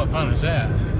what fun is that?